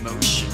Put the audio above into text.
emotion.